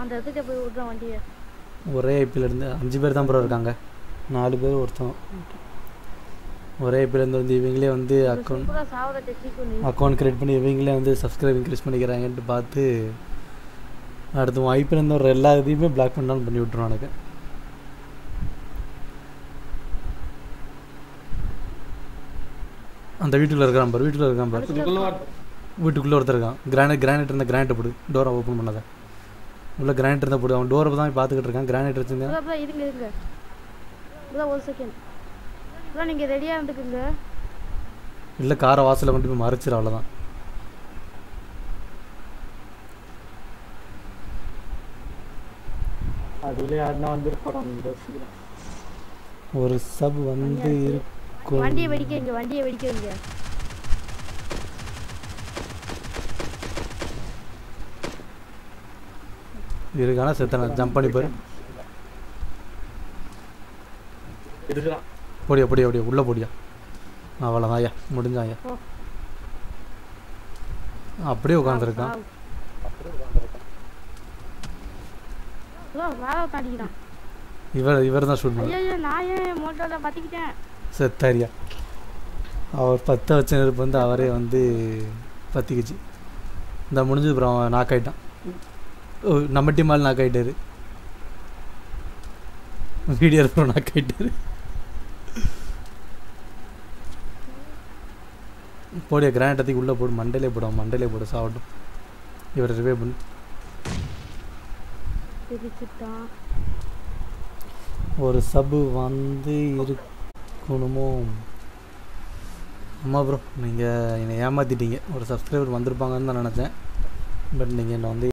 அந்த இடத்துக்கு போய் விட்றோம் வண்டியை. ஒரே ஐபியில் இருந்து அஞ்சு பேர் தான் ப்ரோ இருக்காங்க. நாலு பேர் ஒருத்தன். ஒரே ஐபியில் இருந்து வந்து இவங்களே வந்து அக்கௌண்ட் அக்கௌண்ட் கிரியேட் பண்ணி இவங்களே வந்து சப்ஸ்கிரைப் இன்க்ரீஸ் பண்ணிக்கிறாங்கன்ட்டு பார்த்து அடுத்து உன் இருந்து ஒரு எல்லா இதையுமே பிளாக் பண்ணாலும் பண்ணி விட்ருவான் எனக்கு. அந்த வீட்டுக்குள்ள இருக்கான் பாரு வீட்டுக்குள்ள இருக்கான் பாரு. வீட்டுக்குள்ளே ஒருத்தர் இருக்கான். கிரானைட் கிரானைட் இருந்த கிரானைட்டை போடு. டோரை ஓப்பன் பண்ணாத. உள்ள கிரானைட் இருந்தால் போடு. அவன் டோரை தான் பார்த்துக்கிட்டு இருக்கான். கிரானைட் வச்சுருந்தேன் இருங்க இருங்க ஒரு செகண்ட் ப்ரோ நீங்கள் ரெடியாக இருந்துக்குங்க. இல்லை காரை வாசலில் கொண்டு போய் மறைச்சிரு அவ்வளோதான் ஒரு சப் வந்து இருக்கும். வண்டியை வெடிக்க வைங்க வண்டியை வெடிக்க வைங்க. இருக்கானா செத்தன ஜம்ப் பண்ணி இருக்கிறான் போடியா போடியா போடியா உள்ளே போடியா. அவ்வளோதான் ஐயா முடிஞ்சான் ஐயா. அப்படியே உட்காந்துருக்கான் ப்ரோ இவர் இவர் தான் ஷூட் பண்ண. செத்தாரியா. அவர் பற்ற வச்ச நெருப்பு வந்து அவரே வந்து பற்றிக்கிச்சு இந்த முடிஞ்சது அப்புறம் அவன் நாக் ஆயிட்டான். ஓ நம்ம டீம் ஆள் நாக் ஆயிட்டாரு. வீடியோ அப்புறம் நாக் ஆயிட்டாரு. போடிய கிராண்டத்துக்கு உள்ளே போடு மண்டையிலே போடும் மண்டையிலே போடு சாப்பிட்டும் இவர் ரிவே பண்ணு. ஒரு சப்பு வந்து இருக்கணுமோ? ஆமாம் ப்ரோ நீங்கள் என்னை ஏமாற்றிட்டீங்க ஒரு சப்ஸ்கிரைபர் வந்திருப்பாங்கன்னு தான் நினச்சேன். பட் நீங்கள் என்னை வந்து